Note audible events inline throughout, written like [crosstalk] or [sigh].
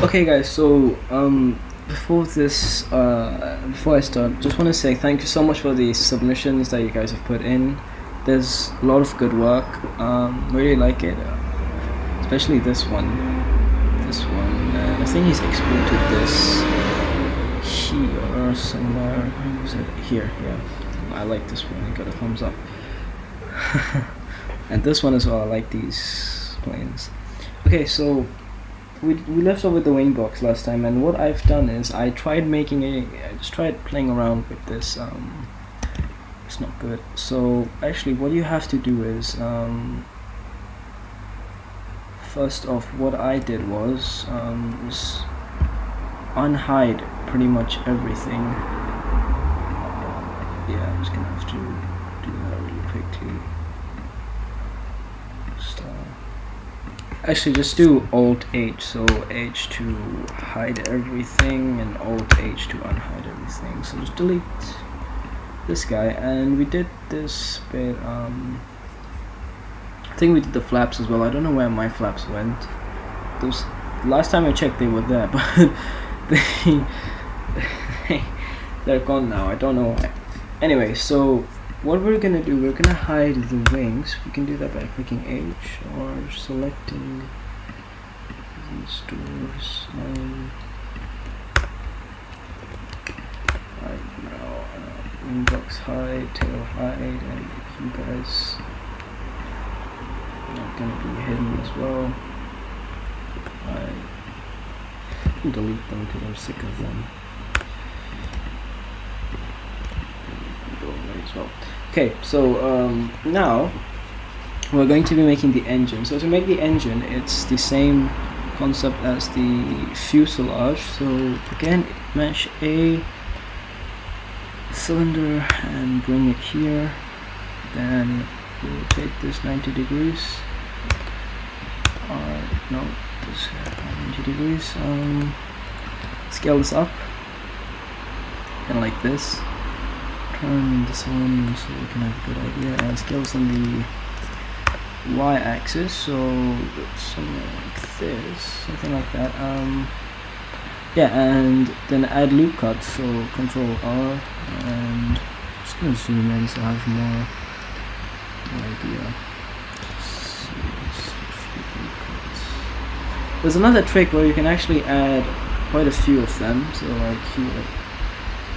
Okay, guys. So um, before this, uh, before I start, just want to say thank you so much for the submissions that you guys have put in. There's a lot of good work. Um, really like it, uh, especially this one. This one, and I think he's exported this here somewhere. Where was it? Here, yeah. I like this one. I got a thumbs up. [laughs] and this one as well. I like these planes. Okay, so we, we left off with the wing box last time and what I've done is I tried making a I just tried playing around with this um, it's not good. So actually what you have to do is um, first off what I did was um, was unhide pretty much everything. Yeah I'm just gonna have to do that really quickly. Start actually just do alt H. So H to hide everything and alt H to unhide everything. So just delete this guy. And we did this bit um I think we did the flaps as well. I don't know where my flaps went. Those last time I checked they were there [laughs] but they, [laughs] they they're gone now. I don't know. Why anyway so what we're gonna do we're gonna hide the wings. We can do that by clicking H or selecting these doors um, right now. Uh, wing hide tail hide and you guys are gonna be hidden as well. I delete them because I'm sick of them go away as well. Okay so um, now we're going to be making the engine. So to make the engine it's the same concept as the fuselage. So again mesh a cylinder and bring it here. Then rotate this 90 degrees. No this uh, 90 degrees. Um, scale this up. And like this turn this one so we can have a good idea. And scales on the y-axis so something like this something like that. Um yeah and then add loop cut so control R and just gonna zoom in so I have more, more idea. There's another trick where you can actually add quite a few of them so like here you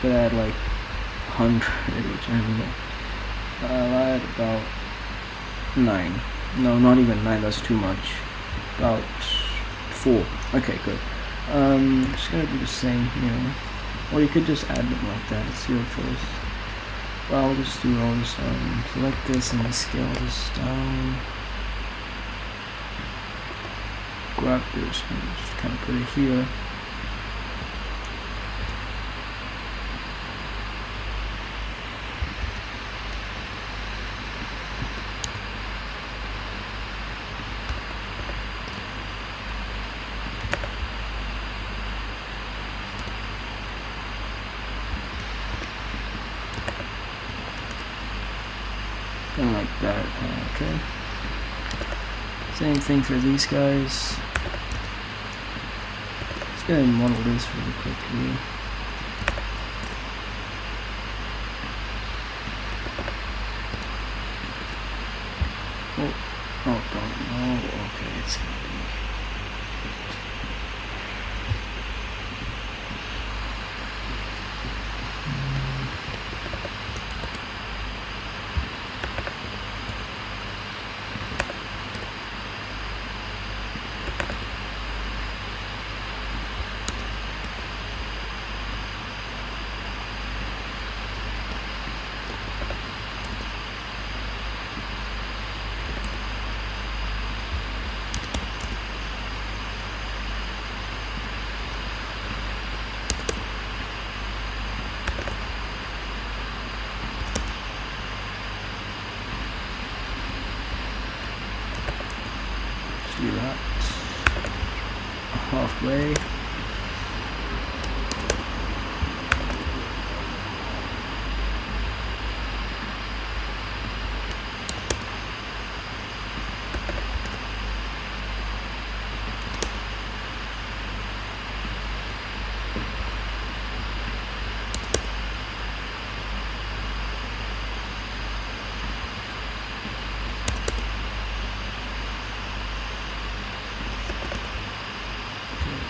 could add like 100 which I don't know I'll about 9 no not even 9 that's too much. About 4 okay good. Um just gonna do the same here. Or you could just add them like that. It's your choice. Well I'll just do all this um select this and scale this down. Grab this and just kind of put it here like that. Okay. Same thing for these guys. Let's go and model this really quickly. Oh, oh, don't know. Okay, it's gonna be. Let's do that. Halfway.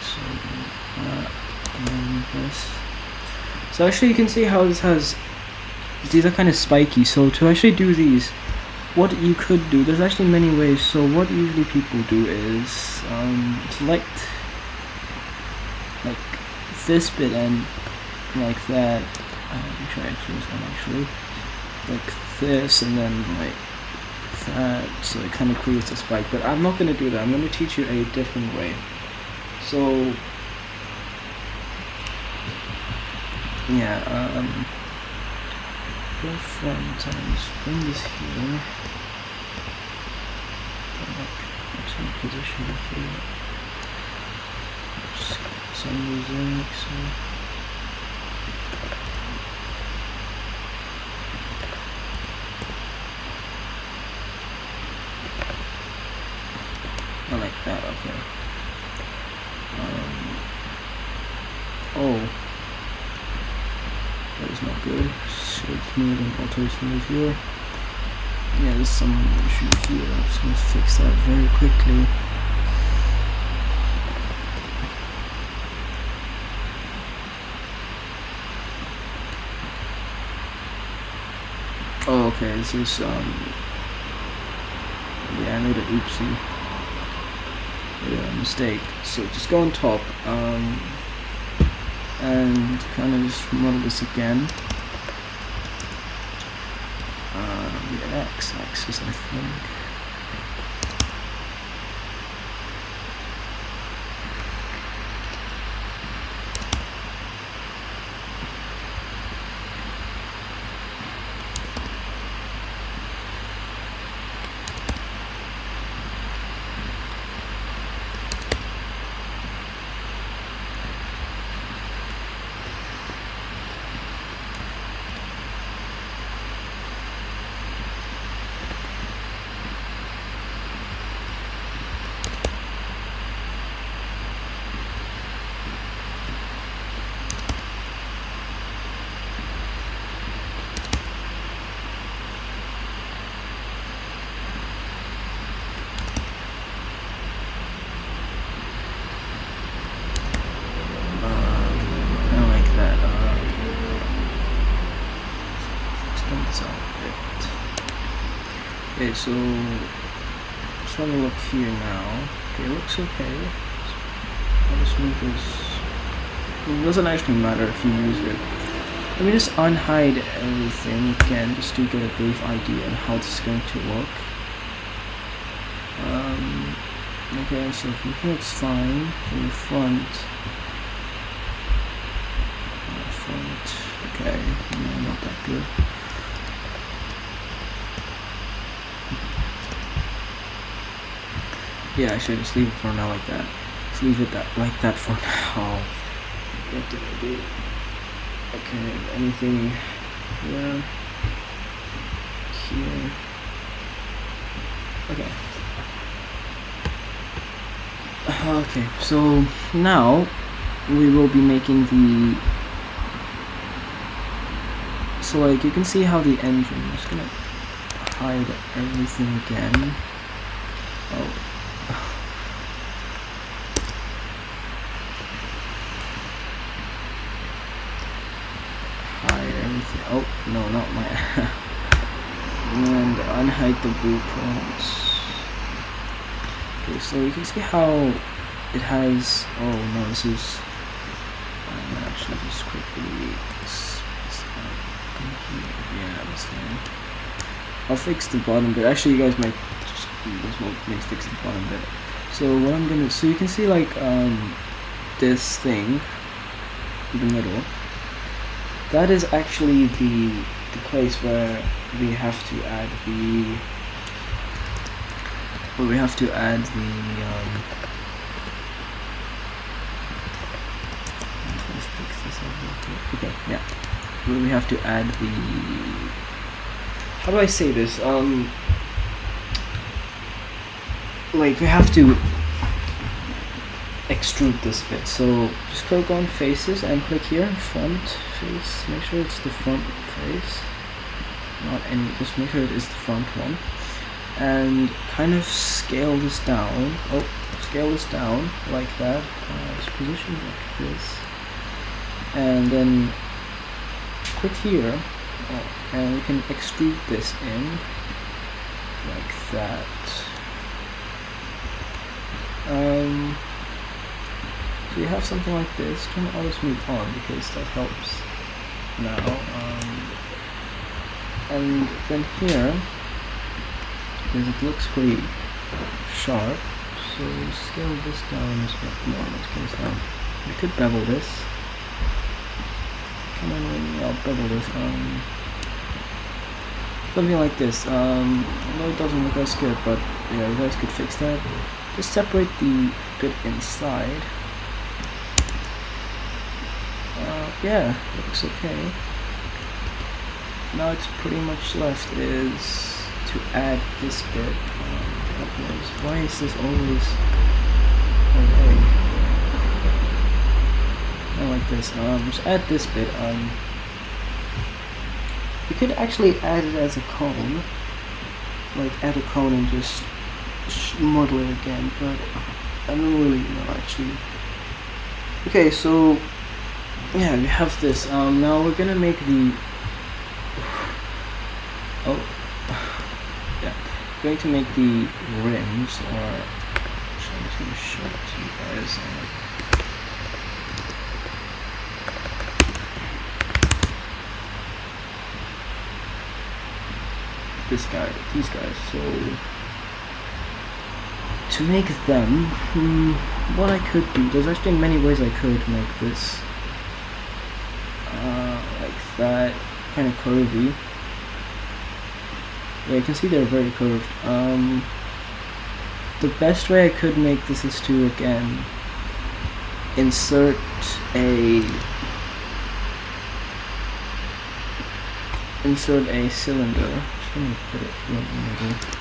so that and this. So actually you can see how this has, these are kind of spiky, so to actually do these, what you could do, there's actually many ways, so what usually people do is um, select like this bit and like that, make sure I actually this one actually, like this and then like that, so it kind of creates a spike, but I'm not going to do that, I'm going to teach you a different way. So yeah, um, front and bring this here. What's in position here? Some music, so. I like that, okay. Um, oh. Good. Shade smooth and auto smooth here. Yeah, there's some issue here. I'm just gonna fix that very quickly. Oh, okay, this is, um, yeah, I made an oopsie. Yeah, mistake. So just go on top, um, and kind of just model this again. The x-axis, I think. kind of like that. Uh, extend this out a bit. Okay, so just have a look here now. Okay, it looks okay. How smooth is. It doesn't actually matter if you use it. Let me just unhide everything again, just to get a brief idea on how this is going to look. Um, okay, so from here it's fine. From the front, front. Okay, no, not that good. Yeah, I should just leave it for now like that. Just leave it that like that for [laughs] now. What did I do? Okay, anything here? Here. Okay. Okay, so now we will be making the so like you can see how the engine I'm just gonna hide everything again oh hide everything oh no not my [laughs] and unhide the blueprints okay so you can see how it has oh no this is I'm actually just quickly yeah this thing I'll fix the bottom bit. Actually you guys might just guys might may fix the bottom bit. So what I'm gonna so you can see like um this thing in the middle that is actually the the place where we have to add the where we have to add the um okay yeah. Where we have to add the how do I say this? Um like we have to extrude this bit so just click on faces and click here front face make sure it's the front face not any just make sure it is the front one and kind of scale this down. Oh, scale this down like that. Uh, just position like this, and then click here, oh, and we can extrude this in like that. Um, you have something like this. Turn auto smooth on because that helps now. Um, and then here, because it looks pretty sharp, so scale this down as well. No, let's scale this down. We could bevel this. Come on, I'll bevel this. Um, something like this. Um, it doesn't look as good, but yeah, you guys could fix that. Just separate the bit inside. Uh, yeah, looks okay. Now it's pretty much left is to add this bit. Um, why is this always okay? I like this. Um, just add this bit. Um, you could actually add it as a cone, like add a cone and just model it again, but I don't really know actually. Okay, so yeah, we have this. Um, now we're gonna make the oh yeah, going to make the rims or I'm just gonna show it to you guys. This guy, these guys. So to make them, hmm, what I could do, there's actually many ways I could make this that, kind of curvy. Yeah, you can see they're very curved. Um, the best way I could make this is to again insert a insert a cylinder. Just gonna put it in the middle.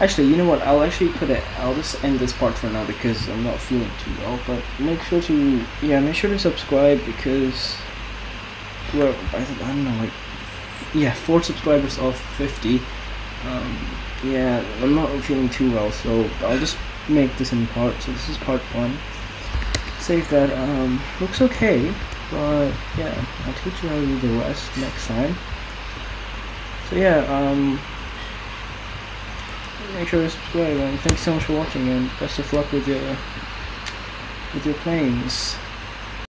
Actually, you know what? I'll actually put it. I'll just end this part for now because I'm not feeling too well. But make sure to yeah, make sure to subscribe because well, I, I don't know, like yeah, four subscribers off fifty. Um, yeah, I'm not feeling too well, so I'll just make this in part. So this is part one. Save that. Um, looks okay, but yeah, I'll teach you how to do the rest next time. So yeah, um make sure to subscribe and thanks so much for watching and best of luck with your with your planes.